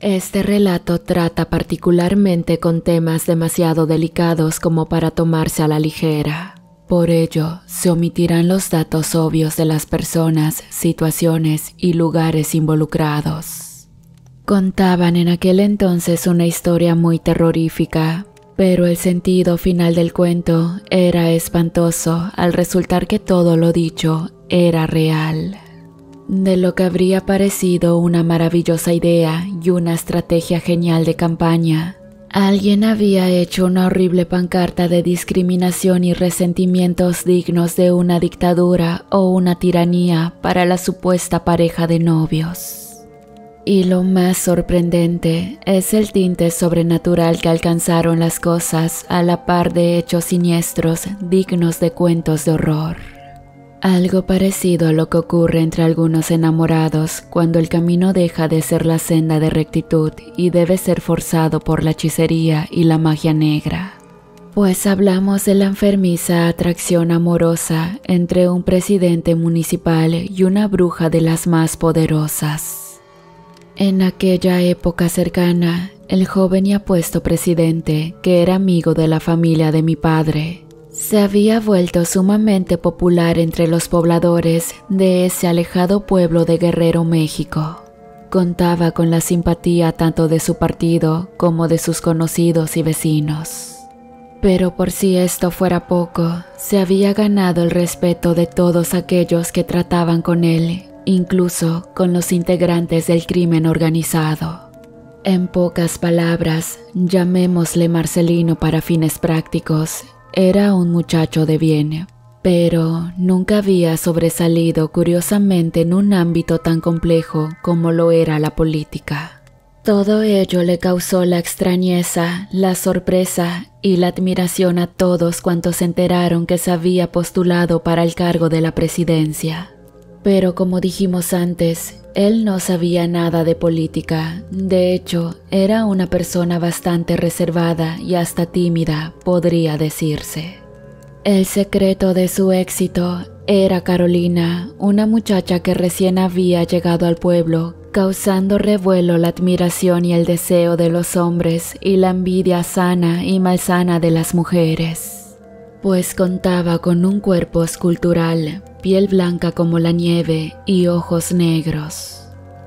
Este relato trata particularmente con temas demasiado delicados como para tomarse a la ligera. Por ello, se omitirán los datos obvios de las personas, situaciones y lugares involucrados. Contaban en aquel entonces una historia muy terrorífica, pero el sentido final del cuento era espantoso al resultar que todo lo dicho era real de lo que habría parecido una maravillosa idea y una estrategia genial de campaña. Alguien había hecho una horrible pancarta de discriminación y resentimientos dignos de una dictadura o una tiranía para la supuesta pareja de novios. Y lo más sorprendente es el tinte sobrenatural que alcanzaron las cosas a la par de hechos siniestros dignos de cuentos de horror. Algo parecido a lo que ocurre entre algunos enamorados cuando el camino deja de ser la senda de rectitud y debe ser forzado por la hechicería y la magia negra. Pues hablamos de la enfermiza atracción amorosa entre un presidente municipal y una bruja de las más poderosas. En aquella época cercana, el joven y apuesto presidente, que era amigo de la familia de mi padre, se había vuelto sumamente popular entre los pobladores de ese alejado pueblo de Guerrero, México. Contaba con la simpatía tanto de su partido como de sus conocidos y vecinos. Pero por si esto fuera poco, se había ganado el respeto de todos aquellos que trataban con él, incluso con los integrantes del crimen organizado. En pocas palabras, llamémosle Marcelino para fines prácticos, era un muchacho de bien, pero nunca había sobresalido curiosamente en un ámbito tan complejo como lo era la política. Todo ello le causó la extrañeza, la sorpresa y la admiración a todos cuantos se enteraron que se había postulado para el cargo de la presidencia. Pero como dijimos antes, él no sabía nada de política, de hecho, era una persona bastante reservada y hasta tímida, podría decirse. El secreto de su éxito era Carolina, una muchacha que recién había llegado al pueblo, causando revuelo la admiración y el deseo de los hombres y la envidia sana y malsana de las mujeres, pues contaba con un cuerpo escultural, piel blanca como la nieve y ojos negros.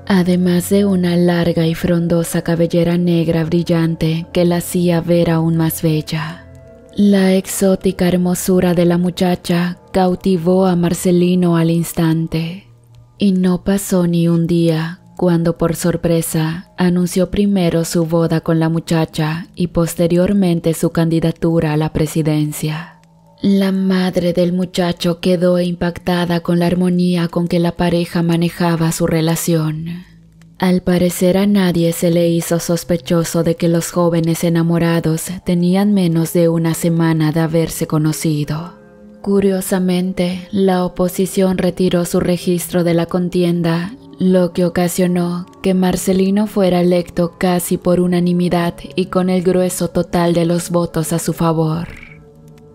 Además de una larga y frondosa cabellera negra brillante que la hacía ver aún más bella. La exótica hermosura de la muchacha cautivó a Marcelino al instante. Y no pasó ni un día cuando por sorpresa anunció primero su boda con la muchacha y posteriormente su candidatura a la presidencia. La madre del muchacho quedó impactada con la armonía con que la pareja manejaba su relación. Al parecer a nadie se le hizo sospechoso de que los jóvenes enamorados tenían menos de una semana de haberse conocido. Curiosamente, la oposición retiró su registro de la contienda, lo que ocasionó que Marcelino fuera electo casi por unanimidad y con el grueso total de los votos a su favor.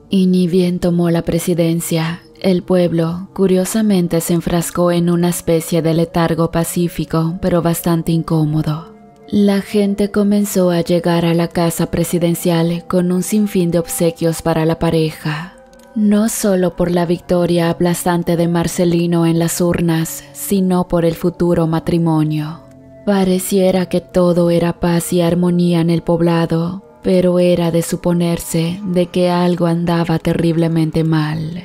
Y ni bien tomó la presidencia, el pueblo curiosamente se enfrascó en una especie de letargo pacífico, pero bastante incómodo. La gente comenzó a llegar a la casa presidencial con un sinfín de obsequios para la pareja, no solo por la victoria aplastante de Marcelino en las urnas, sino por el futuro matrimonio. Pareciera que todo era paz y armonía en el poblado, pero era de suponerse de que algo andaba terriblemente mal.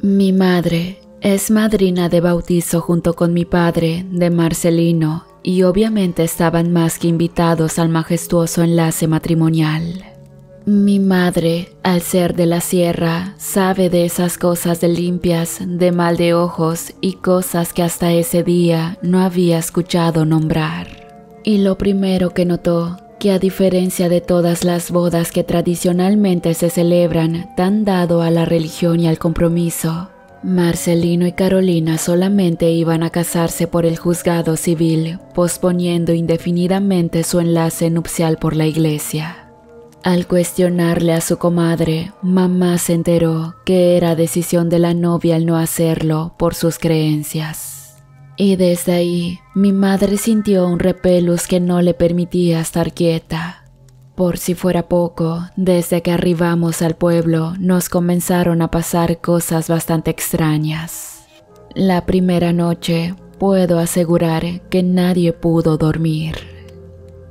Mi madre es madrina de bautizo junto con mi padre, de Marcelino, y obviamente estaban más que invitados al majestuoso enlace matrimonial. Mi madre, al ser de la sierra, sabe de esas cosas de limpias, de mal de ojos y cosas que hasta ese día no había escuchado nombrar. Y lo primero que notó que a diferencia de todas las bodas que tradicionalmente se celebran tan dado a la religión y al compromiso, Marcelino y Carolina solamente iban a casarse por el juzgado civil, posponiendo indefinidamente su enlace nupcial por la iglesia. Al cuestionarle a su comadre, mamá se enteró que era decisión de la novia el no hacerlo por sus creencias. Y desde ahí mi madre sintió un repelus que no le permitía estar quieta. Por si fuera poco, desde que arribamos al pueblo nos comenzaron a pasar cosas bastante extrañas. La primera noche puedo asegurar que nadie pudo dormir.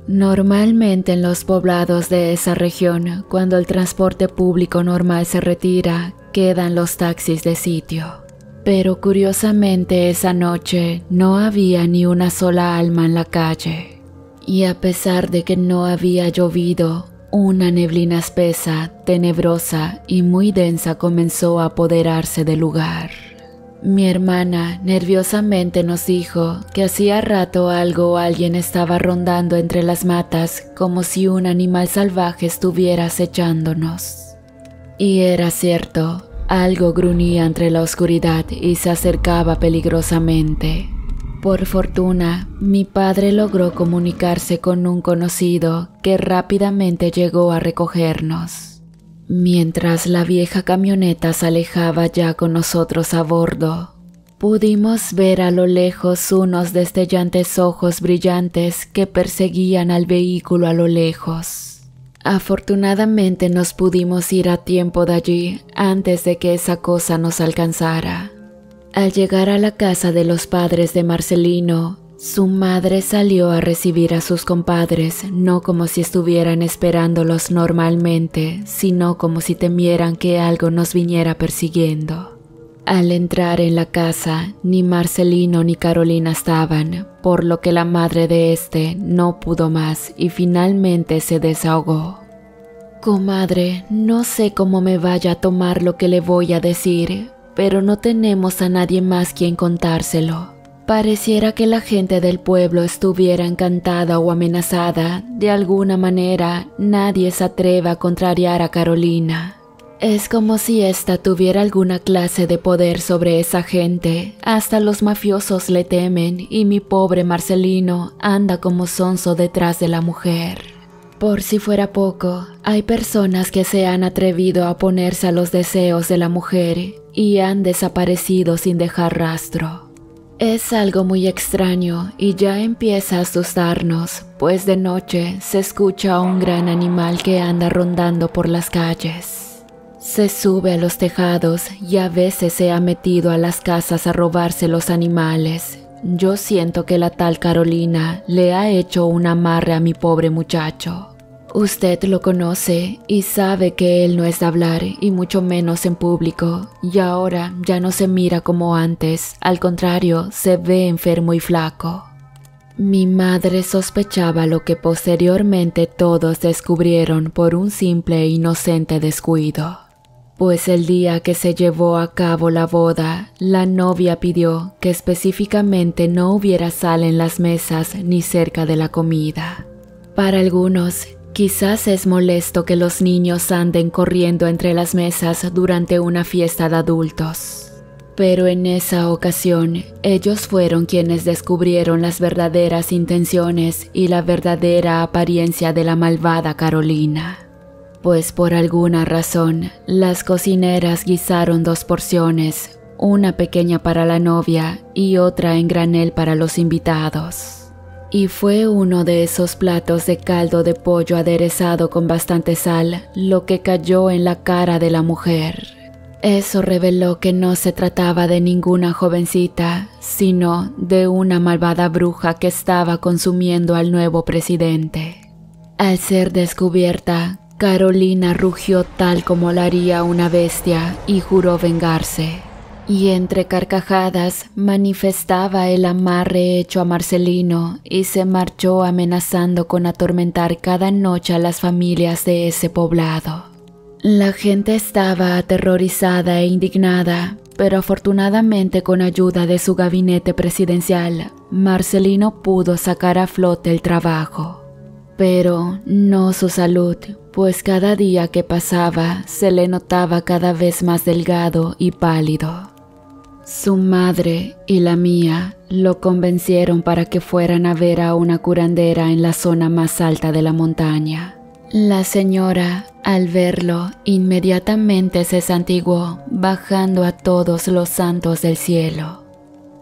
Normalmente en los poblados de esa región, cuando el transporte público normal se retira, quedan los taxis de sitio. Pero curiosamente esa noche no había ni una sola alma en la calle. Y a pesar de que no había llovido, una neblina espesa, tenebrosa y muy densa comenzó a apoderarse del lugar. Mi hermana nerviosamente nos dijo que hacía rato algo o alguien estaba rondando entre las matas como si un animal salvaje estuviera acechándonos. Y era cierto, algo gruñía entre la oscuridad y se acercaba peligrosamente. Por fortuna, mi padre logró comunicarse con un conocido que rápidamente llegó a recogernos. Mientras la vieja camioneta se alejaba ya con nosotros a bordo, pudimos ver a lo lejos unos destellantes ojos brillantes que perseguían al vehículo a lo lejos. Afortunadamente nos pudimos ir a tiempo de allí antes de que esa cosa nos alcanzara. Al llegar a la casa de los padres de Marcelino, su madre salió a recibir a sus compadres no como si estuvieran esperándolos normalmente, sino como si temieran que algo nos viniera persiguiendo. Al entrar en la casa, ni Marcelino ni Carolina estaban, por lo que la madre de este no pudo más y finalmente se desahogó. Comadre, no sé cómo me vaya a tomar lo que le voy a decir, pero no tenemos a nadie más quien contárselo. Pareciera que la gente del pueblo estuviera encantada o amenazada, de alguna manera nadie se atreve a contrariar a Carolina. Es como si ésta tuviera alguna clase de poder sobre esa gente. Hasta los mafiosos le temen y mi pobre Marcelino anda como sonso detrás de la mujer. Por si fuera poco, hay personas que se han atrevido a ponerse a los deseos de la mujer y han desaparecido sin dejar rastro. Es algo muy extraño y ya empieza a asustarnos, pues de noche se escucha a un gran animal que anda rondando por las calles. Se sube a los tejados y a veces se ha metido a las casas a robarse los animales. Yo siento que la tal Carolina le ha hecho un amarre a mi pobre muchacho. Usted lo conoce y sabe que él no es de hablar y mucho menos en público, y ahora ya no se mira como antes, al contrario, se ve enfermo y flaco. Mi madre sospechaba lo que posteriormente todos descubrieron por un simple e inocente descuido pues el día que se llevó a cabo la boda, la novia pidió que específicamente no hubiera sal en las mesas ni cerca de la comida. Para algunos, quizás es molesto que los niños anden corriendo entre las mesas durante una fiesta de adultos. Pero en esa ocasión, ellos fueron quienes descubrieron las verdaderas intenciones y la verdadera apariencia de la malvada Carolina pues por alguna razón las cocineras guisaron dos porciones, una pequeña para la novia y otra en granel para los invitados. Y fue uno de esos platos de caldo de pollo aderezado con bastante sal lo que cayó en la cara de la mujer. Eso reveló que no se trataba de ninguna jovencita, sino de una malvada bruja que estaba consumiendo al nuevo presidente. Al ser descubierta, Carolina rugió tal como la haría una bestia y juró vengarse. Y entre carcajadas manifestaba el amarre hecho a Marcelino y se marchó amenazando con atormentar cada noche a las familias de ese poblado. La gente estaba aterrorizada e indignada, pero afortunadamente con ayuda de su gabinete presidencial, Marcelino pudo sacar a flote el trabajo. Pero no su salud, pues cada día que pasaba se le notaba cada vez más delgado y pálido. Su madre y la mía lo convencieron para que fueran a ver a una curandera en la zona más alta de la montaña. La señora, al verlo, inmediatamente se santiguó, bajando a todos los santos del cielo.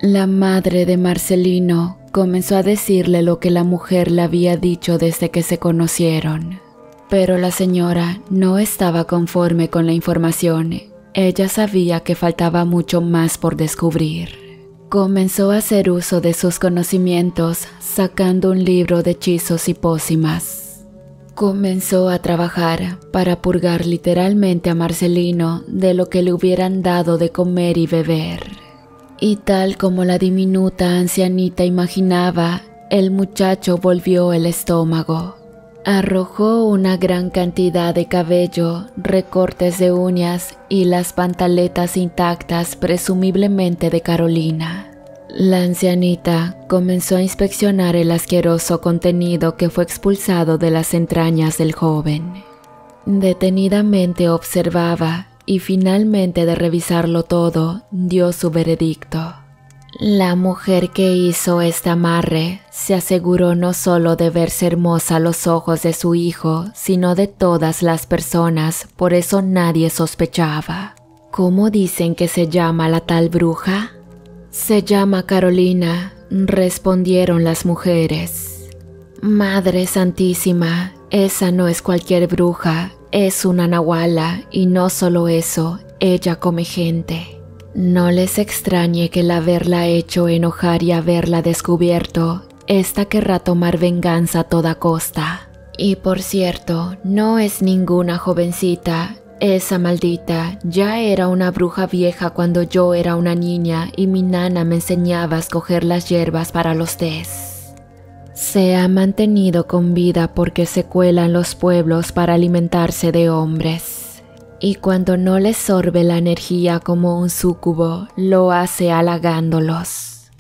La madre de Marcelino comenzó a decirle lo que la mujer le había dicho desde que se conocieron. Pero la señora no estaba conforme con la información. Ella sabía que faltaba mucho más por descubrir. Comenzó a hacer uso de sus conocimientos sacando un libro de hechizos y pócimas. Comenzó a trabajar para purgar literalmente a Marcelino de lo que le hubieran dado de comer y beber. Y tal como la diminuta ancianita imaginaba, el muchacho volvió el estómago Arrojó una gran cantidad de cabello, recortes de uñas y las pantaletas intactas presumiblemente de Carolina. La ancianita comenzó a inspeccionar el asqueroso contenido que fue expulsado de las entrañas del joven. Detenidamente observaba y finalmente de revisarlo todo dio su veredicto. La mujer que hizo este amarre se aseguró no solo de verse hermosa a los ojos de su hijo, sino de todas las personas, por eso nadie sospechaba. ¿Cómo dicen que se llama la tal bruja? Se llama Carolina, respondieron las mujeres. Madre Santísima, esa no es cualquier bruja, es una nahuala, y no solo eso, ella come gente. No les extrañe que el haberla hecho enojar y haberla descubierto, esta querrá tomar venganza a toda costa. Y por cierto, no es ninguna jovencita, esa maldita ya era una bruja vieja cuando yo era una niña y mi nana me enseñaba a escoger las hierbas para los tés. Se ha mantenido con vida porque se cuela en los pueblos para alimentarse de hombres y cuando no les sorbe la energía como un súcubo, lo hace halagándolos.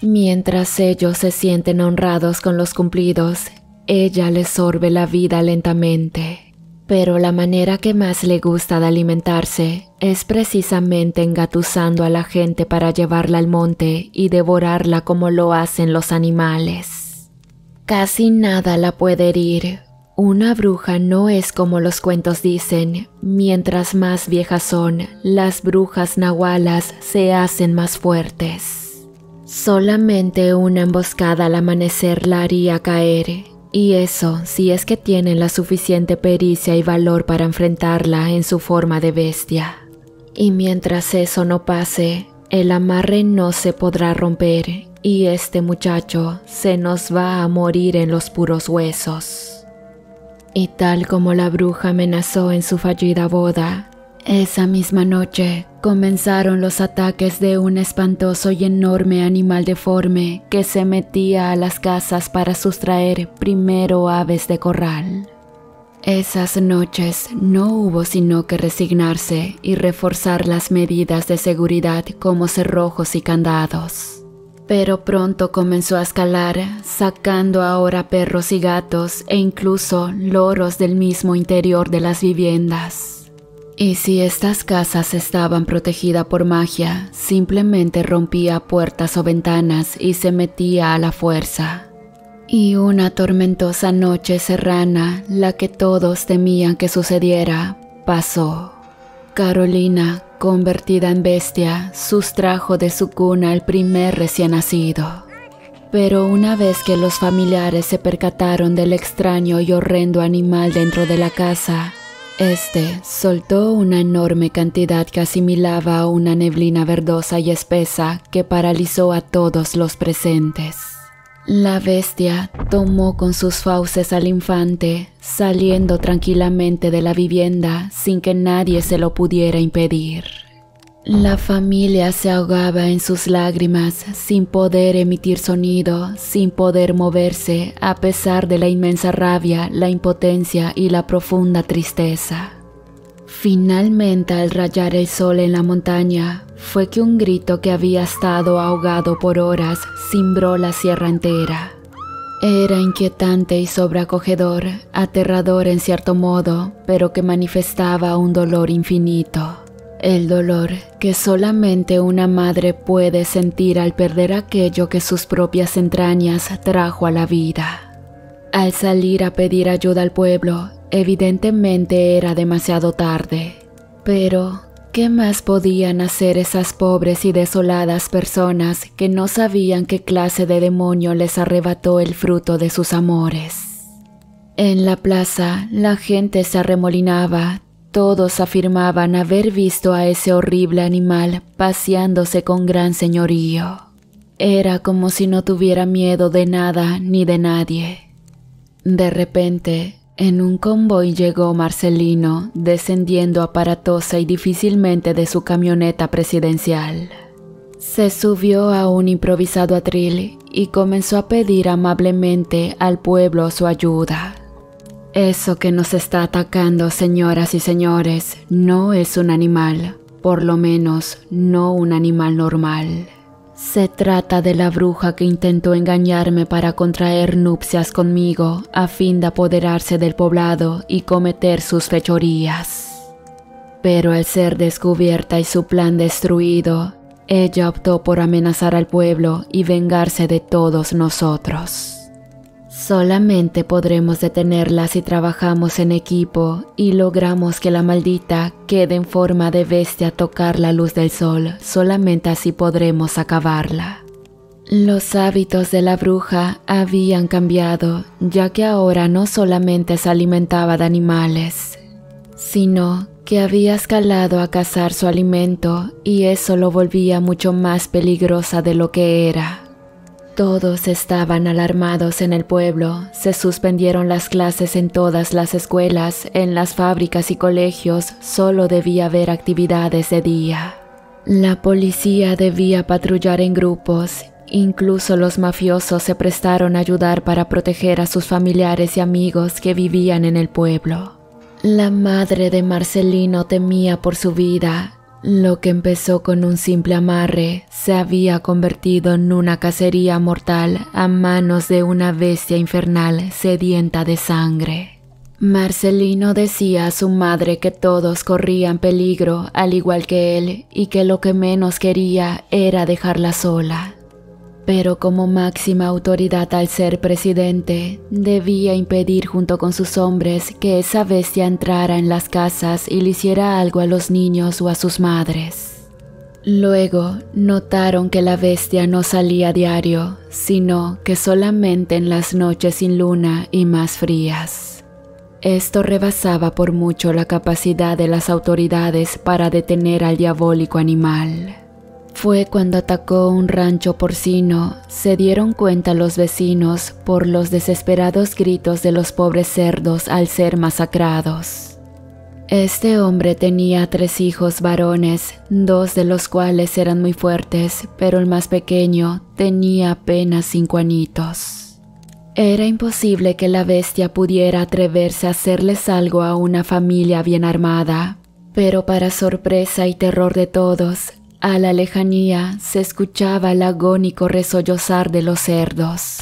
Mientras ellos se sienten honrados con los cumplidos, ella les sorbe la vida lentamente. Pero la manera que más le gusta de alimentarse es precisamente engatusando a la gente para llevarla al monte y devorarla como lo hacen los animales. Casi nada la puede herir, una bruja no es como los cuentos dicen, mientras más viejas son, las brujas nahualas se hacen más fuertes. Solamente una emboscada al amanecer la haría caer, y eso si es que tienen la suficiente pericia y valor para enfrentarla en su forma de bestia. Y mientras eso no pase, el amarre no se podrá romper y este muchacho se nos va a morir en los puros huesos. Y tal como la bruja amenazó en su fallida boda, esa misma noche comenzaron los ataques de un espantoso y enorme animal deforme que se metía a las casas para sustraer primero aves de corral. Esas noches no hubo sino que resignarse y reforzar las medidas de seguridad como cerrojos y candados pero pronto comenzó a escalar, sacando ahora perros y gatos e incluso loros del mismo interior de las viviendas. Y si estas casas estaban protegidas por magia, simplemente rompía puertas o ventanas y se metía a la fuerza. Y una tormentosa noche serrana, la que todos temían que sucediera, pasó. Carolina, convertida en bestia, sustrajo de su cuna al primer recién nacido. Pero una vez que los familiares se percataron del extraño y horrendo animal dentro de la casa, este soltó una enorme cantidad que asimilaba a una neblina verdosa y espesa que paralizó a todos los presentes. La bestia tomó con sus fauces al infante, saliendo tranquilamente de la vivienda sin que nadie se lo pudiera impedir. La familia se ahogaba en sus lágrimas, sin poder emitir sonido, sin poder moverse, a pesar de la inmensa rabia, la impotencia y la profunda tristeza. Finalmente, al rayar el sol en la montaña, fue que un grito que había estado ahogado por horas cimbró la sierra entera. Era inquietante y sobreacogedor, aterrador en cierto modo, pero que manifestaba un dolor infinito. El dolor que solamente una madre puede sentir al perder aquello que sus propias entrañas trajo a la vida. Al salir a pedir ayuda al pueblo, evidentemente era demasiado tarde, pero ¿Qué más podían hacer esas pobres y desoladas personas que no sabían qué clase de demonio les arrebató el fruto de sus amores? En la plaza la gente se arremolinaba, todos afirmaban haber visto a ese horrible animal paseándose con gran señorío. Era como si no tuviera miedo de nada ni de nadie. De repente, en un convoy llegó Marcelino, descendiendo aparatosa y difícilmente de su camioneta presidencial. Se subió a un improvisado atril y comenzó a pedir amablemente al pueblo su ayuda. Eso que nos está atacando, señoras y señores, no es un animal, por lo menos no un animal normal. Se trata de la bruja que intentó engañarme para contraer nupcias conmigo a fin de apoderarse del poblado y cometer sus fechorías. Pero al ser descubierta y su plan destruido, ella optó por amenazar al pueblo y vengarse de todos nosotros. Solamente podremos detenerla si trabajamos en equipo y logramos que la maldita quede en forma de bestia a tocar la luz del sol. Solamente así podremos acabarla. Los hábitos de la bruja habían cambiado, ya que ahora no solamente se alimentaba de animales, sino que había escalado a cazar su alimento y eso lo volvía mucho más peligrosa de lo que era. Todos estaban alarmados en el pueblo, se suspendieron las clases en todas las escuelas, en las fábricas y colegios solo debía haber actividades de día. La policía debía patrullar en grupos, incluso los mafiosos se prestaron a ayudar para proteger a sus familiares y amigos que vivían en el pueblo. La madre de Marcelino temía por su vida, lo que empezó con un simple amarre se había convertido en una cacería mortal a manos de una bestia infernal sedienta de sangre. Marcelino decía a su madre que todos corrían peligro al igual que él y que lo que menos quería era dejarla sola pero como máxima autoridad al ser presidente, debía impedir junto con sus hombres que esa bestia entrara en las casas y le hiciera algo a los niños o a sus madres. Luego notaron que la bestia no salía a diario, sino que solamente en las noches sin luna y más frías. Esto rebasaba por mucho la capacidad de las autoridades para detener al diabólico animal. Fue cuando atacó un rancho porcino, se dieron cuenta los vecinos por los desesperados gritos de los pobres cerdos al ser masacrados. Este hombre tenía tres hijos varones, dos de los cuales eran muy fuertes, pero el más pequeño tenía apenas cinco añitos. Era imposible que la bestia pudiera atreverse a hacerles algo a una familia bien armada, pero para sorpresa y terror de todos, a la lejanía se escuchaba el agónico resollozar de los cerdos,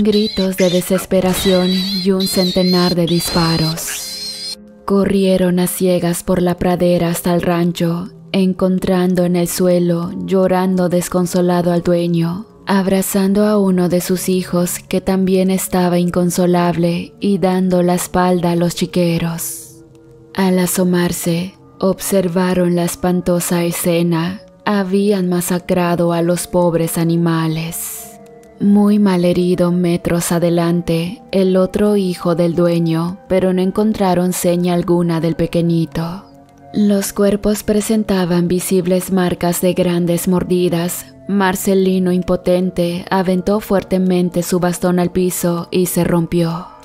gritos de desesperación y un centenar de disparos. Corrieron a ciegas por la pradera hasta el rancho, encontrando en el suelo, llorando desconsolado al dueño, abrazando a uno de sus hijos que también estaba inconsolable y dando la espalda a los chiqueros. Al asomarse, observaron la espantosa escena habían masacrado a los pobres animales. Muy mal herido metros adelante, el otro hijo del dueño, pero no encontraron seña alguna del pequeñito. Los cuerpos presentaban visibles marcas de grandes mordidas. Marcelino, impotente, aventó fuertemente su bastón al piso y se rompió.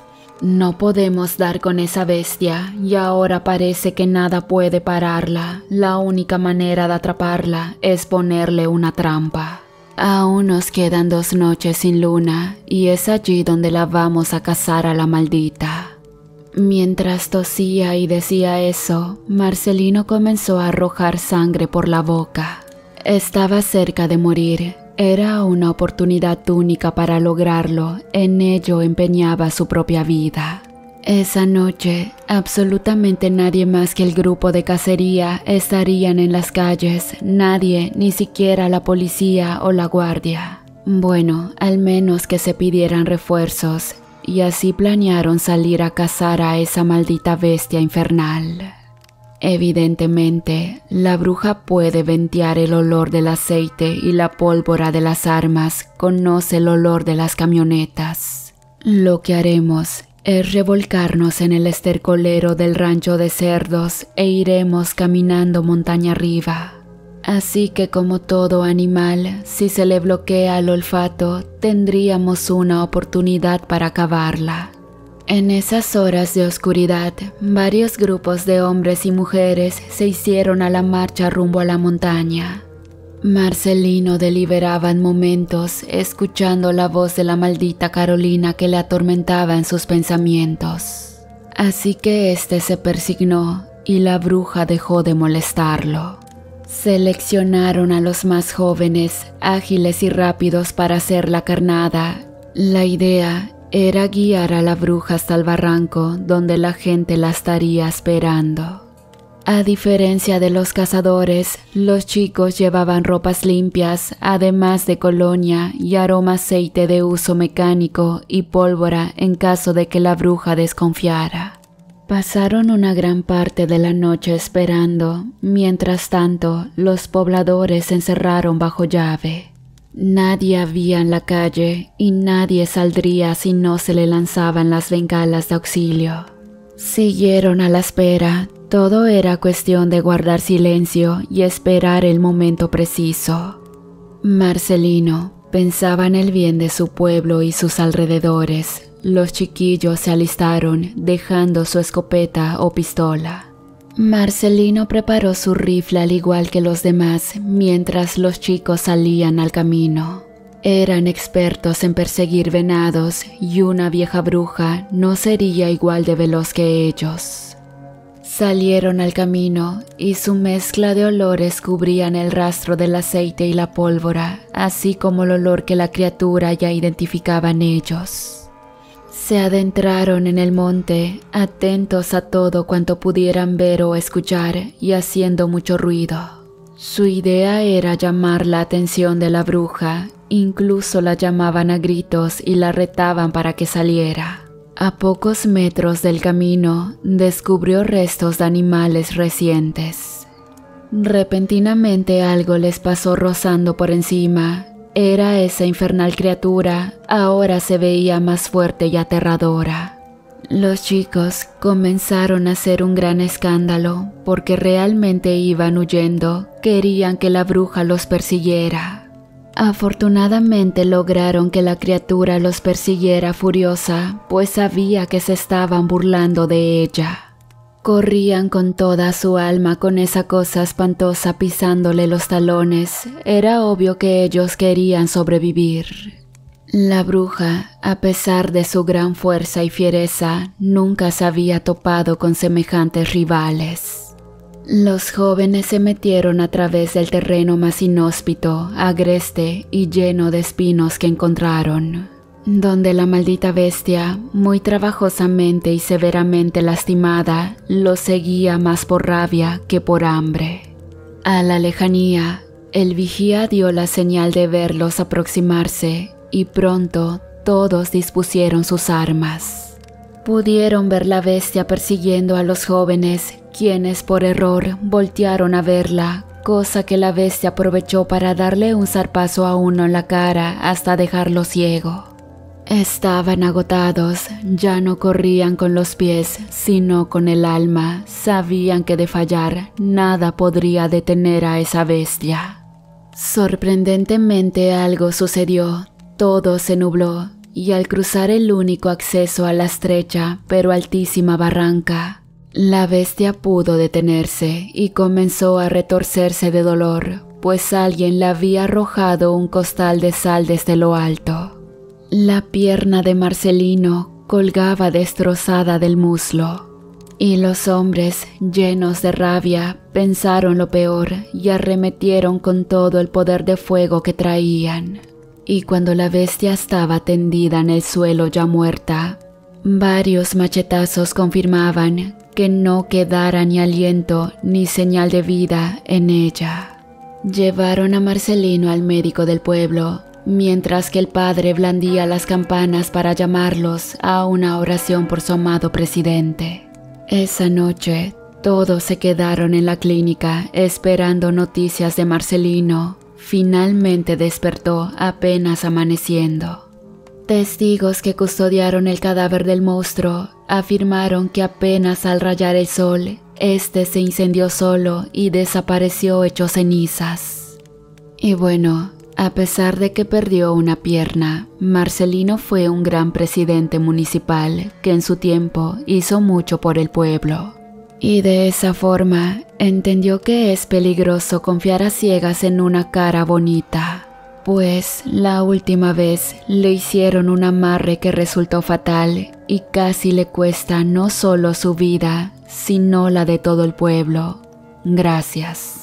No podemos dar con esa bestia y ahora parece que nada puede pararla. La única manera de atraparla es ponerle una trampa. Aún nos quedan dos noches sin luna y es allí donde la vamos a cazar a la maldita. Mientras tosía y decía eso, Marcelino comenzó a arrojar sangre por la boca. Estaba cerca de morir era una oportunidad única para lograrlo, en ello empeñaba su propia vida. Esa noche, absolutamente nadie más que el grupo de cacería estarían en las calles, nadie, ni siquiera la policía o la guardia. Bueno, al menos que se pidieran refuerzos, y así planearon salir a cazar a esa maldita bestia infernal. Evidentemente, la bruja puede ventear el olor del aceite y la pólvora de las armas, conoce el olor de las camionetas. Lo que haremos es revolcarnos en el estercolero del rancho de cerdos e iremos caminando montaña arriba. Así que como todo animal, si se le bloquea el olfato, tendríamos una oportunidad para acabarla. En esas horas de oscuridad, varios grupos de hombres y mujeres se hicieron a la marcha rumbo a la montaña. Marcelino deliberaba en momentos, escuchando la voz de la maldita Carolina que le atormentaba en sus pensamientos. Así que éste se persignó y la bruja dejó de molestarlo. Seleccionaron a los más jóvenes, ágiles y rápidos para hacer la carnada. La idea era guiar a la bruja hasta el barranco donde la gente la estaría esperando. A diferencia de los cazadores, los chicos llevaban ropas limpias, además de colonia y aroma aceite de uso mecánico y pólvora en caso de que la bruja desconfiara. Pasaron una gran parte de la noche esperando, mientras tanto los pobladores se encerraron bajo llave. Nadie había en la calle y nadie saldría si no se le lanzaban las bengalas de auxilio. Siguieron a la espera, todo era cuestión de guardar silencio y esperar el momento preciso. Marcelino pensaba en el bien de su pueblo y sus alrededores. Los chiquillos se alistaron dejando su escopeta o pistola. Marcelino preparó su rifle al igual que los demás mientras los chicos salían al camino. Eran expertos en perseguir venados y una vieja bruja no sería igual de veloz que ellos. Salieron al camino y su mezcla de olores cubrían el rastro del aceite y la pólvora, así como el olor que la criatura ya identificaba en ellos. Se adentraron en el monte, atentos a todo cuanto pudieran ver o escuchar y haciendo mucho ruido. Su idea era llamar la atención de la bruja, incluso la llamaban a gritos y la retaban para que saliera. A pocos metros del camino descubrió restos de animales recientes. Repentinamente algo les pasó rozando por encima era esa infernal criatura, ahora se veía más fuerte y aterradora. Los chicos comenzaron a hacer un gran escándalo porque realmente iban huyendo, querían que la bruja los persiguiera. Afortunadamente lograron que la criatura los persiguiera furiosa, pues sabía que se estaban burlando de ella. Corrían con toda su alma con esa cosa espantosa pisándole los talones. Era obvio que ellos querían sobrevivir. La bruja, a pesar de su gran fuerza y fiereza, nunca se había topado con semejantes rivales. Los jóvenes se metieron a través del terreno más inhóspito, agreste y lleno de espinos que encontraron donde la maldita bestia, muy trabajosamente y severamente lastimada, lo seguía más por rabia que por hambre. A la lejanía, el vigía dio la señal de verlos aproximarse y pronto todos dispusieron sus armas. Pudieron ver la bestia persiguiendo a los jóvenes, quienes por error voltearon a verla, cosa que la bestia aprovechó para darle un zarpazo a uno en la cara hasta dejarlo ciego. Estaban agotados, ya no corrían con los pies, sino con el alma. Sabían que de fallar nada podría detener a esa bestia. Sorprendentemente algo sucedió, todo se nubló, y al cruzar el único acceso a la estrecha pero altísima barranca, la bestia pudo detenerse y comenzó a retorcerse de dolor, pues alguien le había arrojado un costal de sal desde lo alto. La pierna de Marcelino colgaba destrozada del muslo, y los hombres, llenos de rabia, pensaron lo peor y arremetieron con todo el poder de fuego que traían. Y cuando la bestia estaba tendida en el suelo ya muerta, varios machetazos confirmaban que no quedara ni aliento ni señal de vida en ella. Llevaron a Marcelino al médico del pueblo, mientras que el padre blandía las campanas para llamarlos a una oración por su amado presidente. Esa noche Todos se quedaron en la clínica esperando noticias de Marcelino. Finalmente despertó apenas amaneciendo. Testigos que custodiaron el cadáver del monstruo afirmaron que apenas al rayar el sol, este se incendió solo y desapareció hecho cenizas. Y bueno, a pesar de que perdió una pierna, Marcelino fue un gran presidente municipal que en su tiempo hizo mucho por el pueblo. Y de esa forma entendió que es peligroso confiar a ciegas en una cara bonita, pues la última vez le hicieron un amarre que resultó fatal y casi le cuesta no solo su vida, sino la de todo el pueblo. Gracias.